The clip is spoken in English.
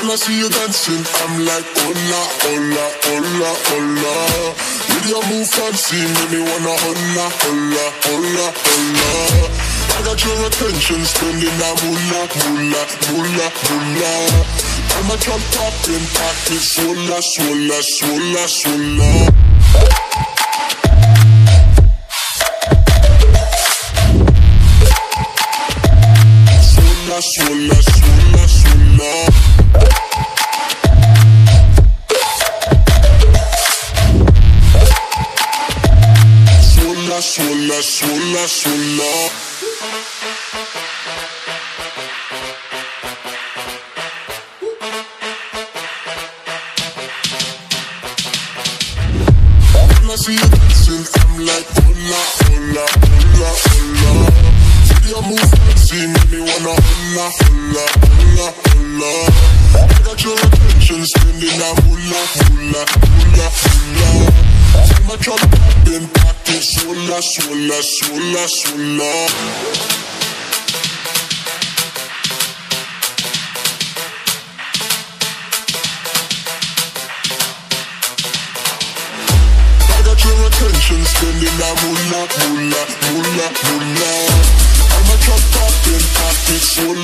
When I see you dancing, I'm like, hola, hola, hola, hola. With your move fancy, make me wanna hola, hola, hola, hola. I got your attention, spending that moolah, moolah, moolah, moolah. I'm a drop popping, pocket, swola, swola, swola, swola. Swola, swola, swola, swola. Swola, swola, swola. When I see you dancing, I'm like, hola, hola, hola, hola. I got your attention, spending that moolah, moolah, moolah, moolah. See my truck popping, pocket, swola, swola, swola, swola. Attention, spending that moolah, moolah, moolah, moolah